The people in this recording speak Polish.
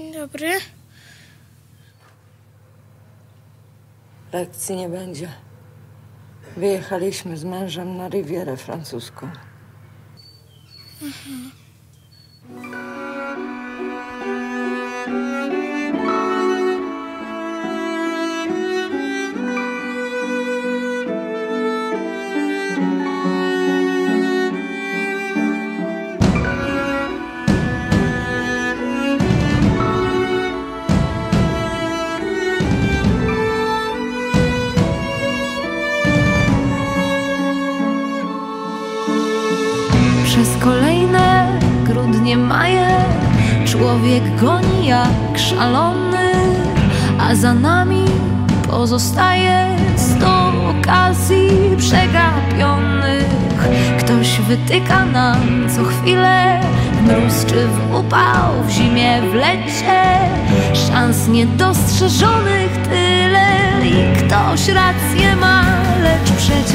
Dzień dobry. Lekcji nie będzie. Wyjechaliśmy z mężem na Rivierę francuską. Przez kolejne grudnie, maje. Człowiek goni jak szalony A za nami pozostaje sto okazji przegapionych. Ktoś wytyka nam co chwilę W mróz czy w upał, w zimie, w lecie. Szans niedostrzeżonych tyle I ktoś rację ma, lecz przecież